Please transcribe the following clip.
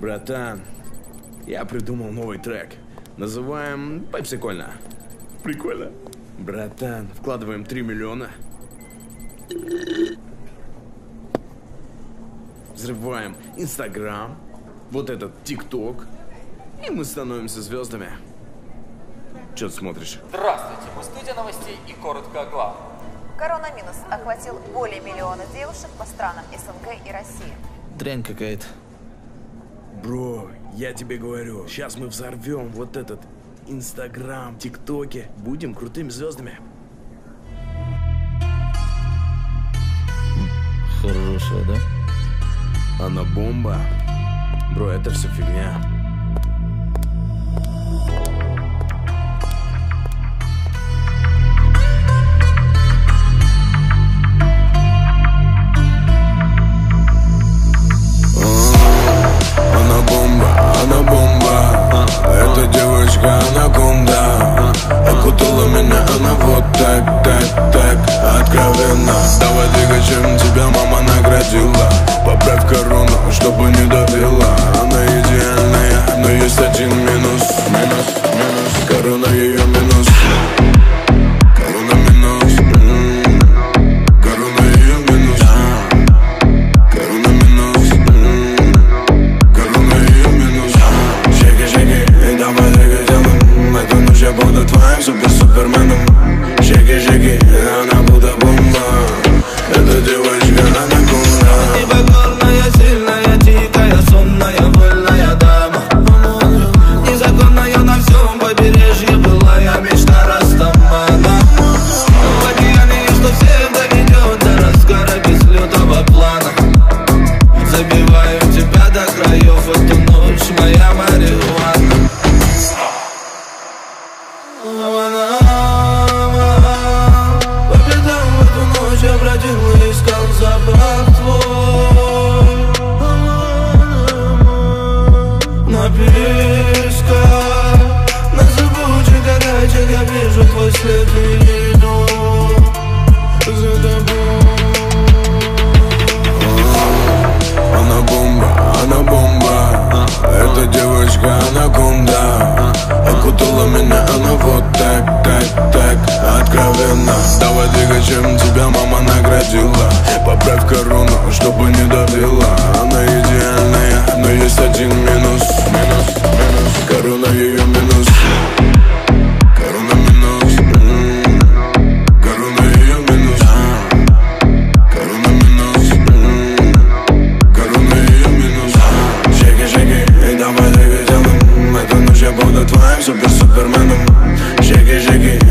Братан, я придумал новый трек. Называем «Попсикольно». Прикольно. Братан, вкладываем 3 миллиона. Взрываем Инстаграм, вот этот ТикТок, и мы становимся звездами. Че ты смотришь? Здравствуйте, мы студия новостей и коротко о главном. Коронавирус охватил более миллиона девушек по странам СНГ и России. Дрянь какая-то. Бро, я тебе говорю, сейчас мы взорвем вот этот Инстаграм, ТикТоки. Будем крутыми звездами. Хорошая, да? Она бомба. Бро, это все фигня. Так, так, так Откровенно. Давай двигай, чем тебя мама наградила. Поправь корону, чтобы не давила. Она идеальная, но есть один минус. Минус, минус. Корона ее минус. Корона минус. М. Корона Песках На зыбучих горячек я вижу твой след и иду за тобой. Она бомба, она бомба. Эта девочка анаконда Окутала меня она вот так, так, так Откровенно. Давай двигай, чем тебя мама наградила. Поправь корону, чтобы не давила Будут лайм, супер суперменом Жеги, жеги